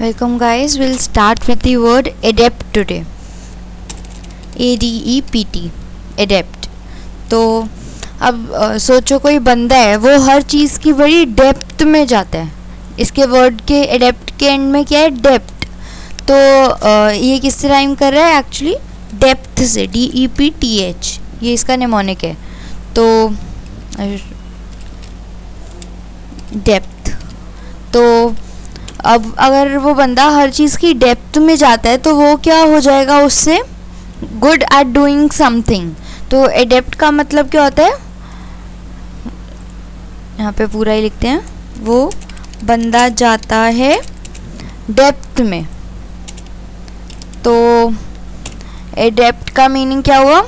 Welcome guys, we'll start with the word adept today. A D E P T adept. तो अब अ, सोचो कोई बंदा है वो हर चीज़ की बड़ी डेप्थ में जाता है। इसके वर्ड के एडेप्ट के एंड में क्या है? डेप्थ तो अ, ये किससे राइम कर रहा है एक्चुअली डेप्थ से D E P T H ये इसका नेमोनिक है। तो डेप्थ तो अब अगर वो बंदा हर चीज़ की डेप्थ में जाता है तो वो क्या हो जाएगा उससे? गुड एट डूइंग समथिंग तो एडेप्ट का मतलब क्या होता है? यहाँ पे पूरा ही लिखते हैं। वो बंदा जाता है डेप्थ में। तो एडेप्ट का मीनिंग क्या हुआ?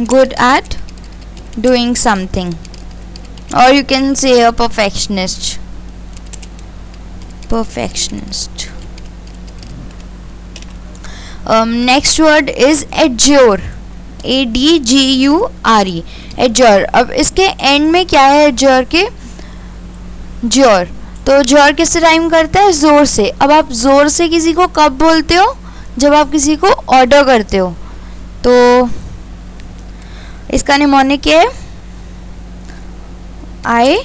गुड एट डूइंग समथिंग और you can say a perfectionist perfectionist. Um, next word is adjure. A d g u r e. Adjure. अब इसके एंड में क्या है adjure के? ज़ोर तो ज़ोर किससे राइम करता है? ज़ोर से. अब आप ज़ोर से किसी को कब बोलते हो? जब आप किसी को ऑर्डर करते हो. तो इसका निमोनिक है? I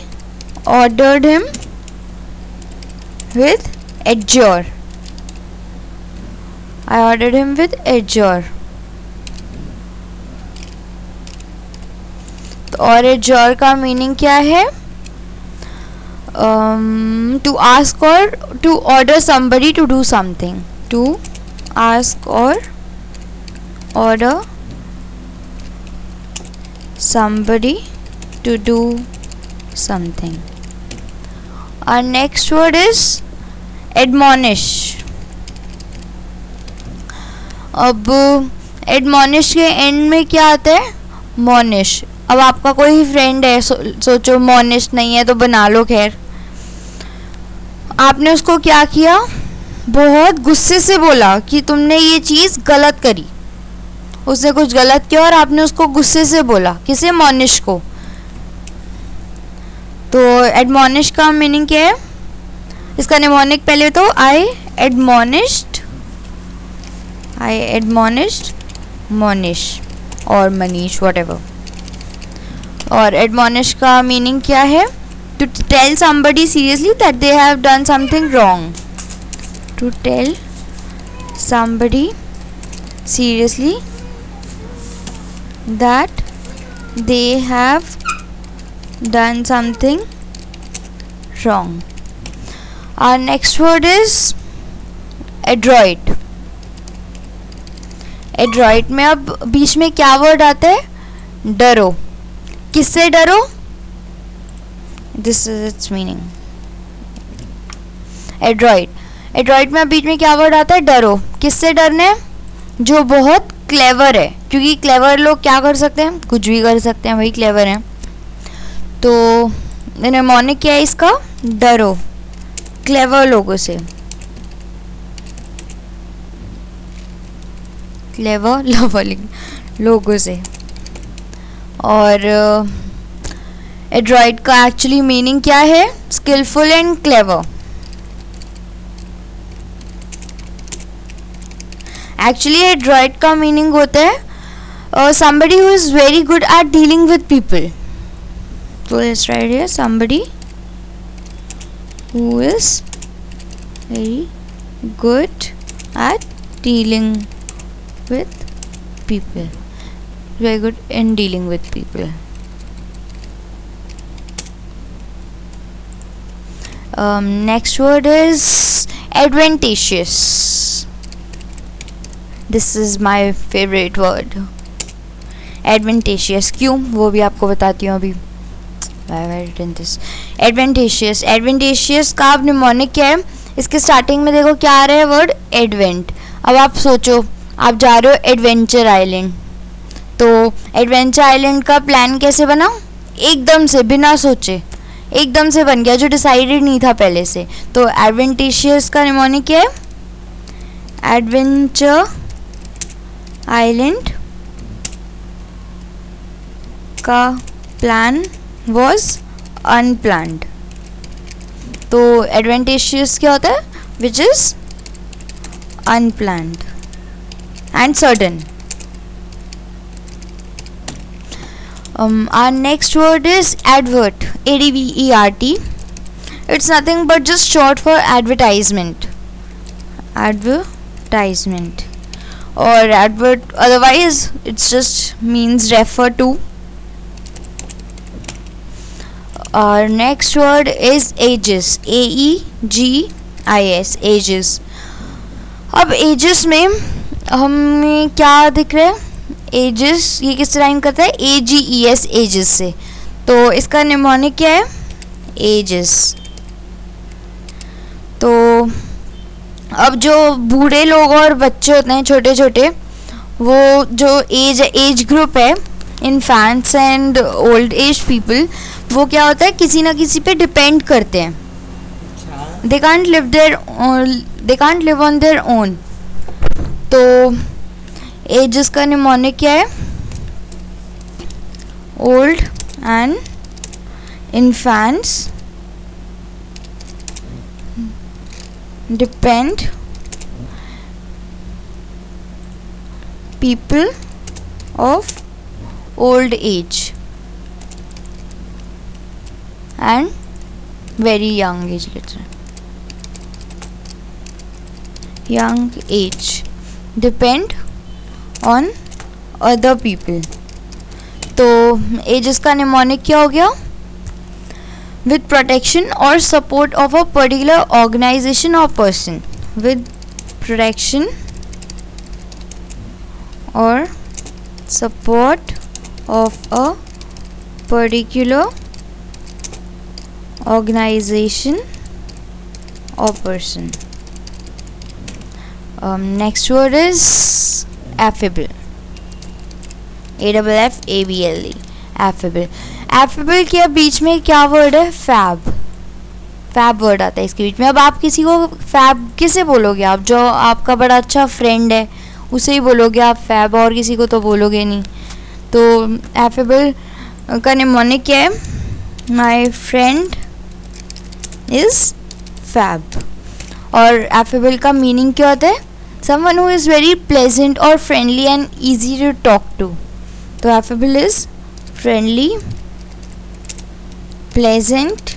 ordered him with adjure I ordered him with adjure तो और adjure का मीनिंग क्या है टू आस्क और to order somebody to do something to ask or order somebody to do something our next word is admonish अब admonish के end में क्या आता है? मोनिश। अब आपका कोई फ्रेंड है सो, सोचो मोनिश नहीं है तो बना लो खैर। आपने उसको क्या किया? बहुत गुस्से से बोला कि तुमने ये चीज़ गलत करी। उसने कुछ गलत किया और आपने उसको गुस्से से बोला किसे? मोनिश को। तो एडमोनिश का मीनिंग क्या है? इसका निमोनिक पहले तो आई एडमोनिस्ड आई एडमोनिस्ड मोनिश और मनीष वट और एडमोनिश का मीनिंग क्या है? To tell somebody seriously that they have done something wrong to tell somebody seriously that they have done something wrong Our next word is adroit. adroit में अब बीच में क्या वर्ड आता है? डरो। किससे डरो? This is its meaning adroit adroit में बीच में क्या वर्ड आता है? डरो। किससे डरने? जो बहुत क्लेवर है। क्योंकि क्लेवर लोग क्या कर सकते हैं? कुछ भी कर सकते हैं, वही क्लेवर हैं। तो निमोनिक क्या है इसका? डरो। क्लेवर लोगों से। क्लेवर लवर लोगों से। और एड्रॉइड का एक्चुअली मीनिंग क्या है? Skillful and clever actually adroit का मीनिंग होता है somebody who is very good at dealing with people तो write here, somebody who is very good at dealing with people very good in dealing with people um, next word is advantageous this is my favorite word advantageous क्यों वो भी आपको बताती हूँ अभी adventitious adventitious का अब निमोनिक क्या है? इसके स्टार्टिंग में देखो क्या आ रहा है वर्ड एडवेंट अब आप सोचो, आप जा रहे हो एडवेंचर आइलैंड तो एडवेंचर आइलैंड का प्लान कैसे बना एकदम से, बिना सोचे. एकदम से बन गया, जो डिसाइडेड नहीं था पहले से. तो एडवेंटेशियस का निमोनिक क्या है? एडवेंचर आइलैंड का प्लान वॉज़ अनप्लान तो एडवेंटेजियस क्या होता है? Which is unplanned and sudden our next word is advert A D V E R T it's nothing but just short for advertisement advertisement और advert otherwise it's just means refer to our next word is aegis A e g i s, ages. अब aegis में हमें क्या दिख रहा है? Aegis ये किस राइम करता है? ए जी ई एस एजिस से। तो इसका निमोनिक क्या है? एजिस तो अब जो बूढ़े लोग और बच्चे होते हैं छोटे छोटे वो जो एज एज ग्रुप है infants and old age people वो क्या होता है किसी ना किसी पे डिपेंड करते हैं। They can't live there they can't live on their own तो एज का निमोनिक क्या है? Old and infants depend people of old age. and very young age letter young age. Depend on other people. तो aegis का mnemonic क्या हो गया? With protection और support of a particular organization of person with protection और support of a particular organization or person? Um, next word is affable. A double f a b l e. Affable. Affable के बीच में क्या word है? Fab fab word आता है इसके बीच में। अब आप किसी को फैब किसे बोलोगे आप? जो आपका बड़ा अच्छा फ्रेंड है उसे ही बोलोगे आप फैब और किसी को तो बोलोगे नहीं। तो एफेबल का निमोनिक है? माई फ्रेंड इज़ फैब और एफेबल का मीनिंग क्या होता है? Someone who is very pleasant और friendly and easy to talk to तो affable is friendly pleasant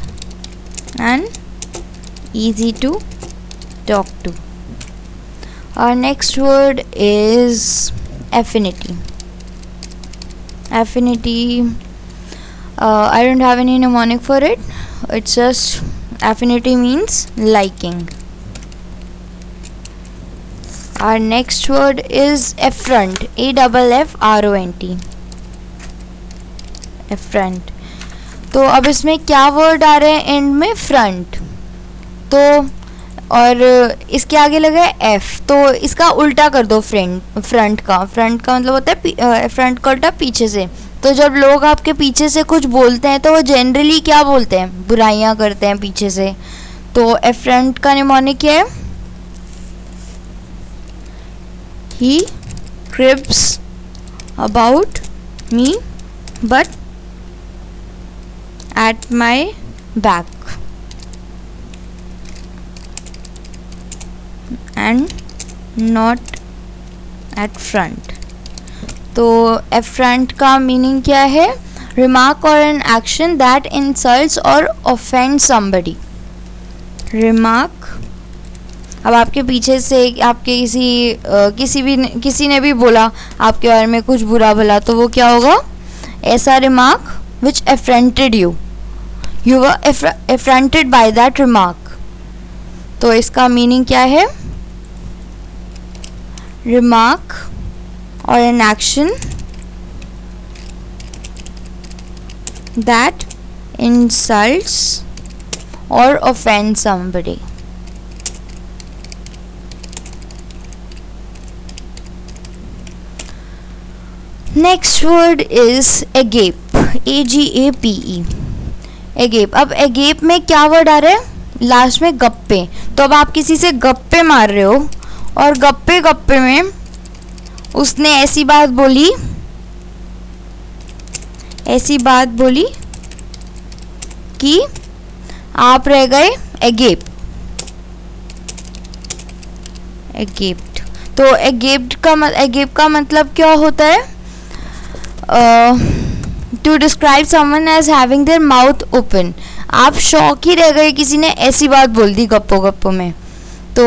and easy to talk to और next word is affinity affinity I don't have any mnemonic for it it's just affinity means liking. Our next word is effront. A double F R O N T. Effront. तो अब इसमें क्या word आ रहे हैं end में front तो और इसके आगे लगा है एफ़ तो इसका उल्टा कर दो फ्रंट फ्रंट का फ्रंट का मतलब होता है फ्रंट का उल्टा पीछे से तो जब लोग आपके पीछे से कुछ बोलते हैं तो वो जनरली क्या बोलते हैं? बुराइयाँ करते हैं पीछे से। तो एफ़ फ्रंट का निमोनिक क्या है? He creeps about me but at my back and not at front. तो एफ़ फ्रंट का मीनिंग क्या है? Remark or an action that insults or offend somebody remark अब आपके पीछे से आपके किसी आ, किसी भी किसी ने भी बोला आपके बारे में कुछ बुरा भला तो वो क्या होगा? ऐसा remark which affronted you you were affronted by that remark. तो इसका मीनिंग क्या है? रिमार्क और an action that insults or offends somebody. Next word is agape. A G A P E. Agape अब एगेप में क्या वर्ड आ रहा है लास्ट में गप्पे तो अब आप किसी से गप्पे मार रहे हो और गप्पे गप्पे में उसने ऐसी बात बोली, ऐसी बात बोली कि आप रह गए एगेप एगेप्ड तो एगेप्ड का एगेप का मतलब क्या होता है? To describe someone as having their mouth open आप शौक ही रह गए किसी ने ऐसी बात बोल दी गप्पो गप्पो में। तो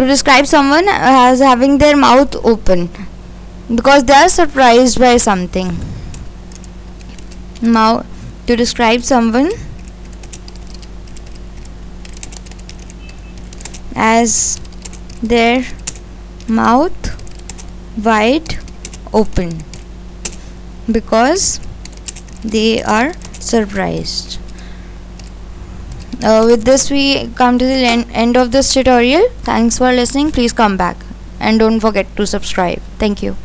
to describe someone as having their mouth open because they are surprised by something. Now, to describe someone as their mouth wide open because they are surprised uh, with this we come to the end of this tutorial. Thanks for listening. Please come back. And don't forget to subscribe. Thank you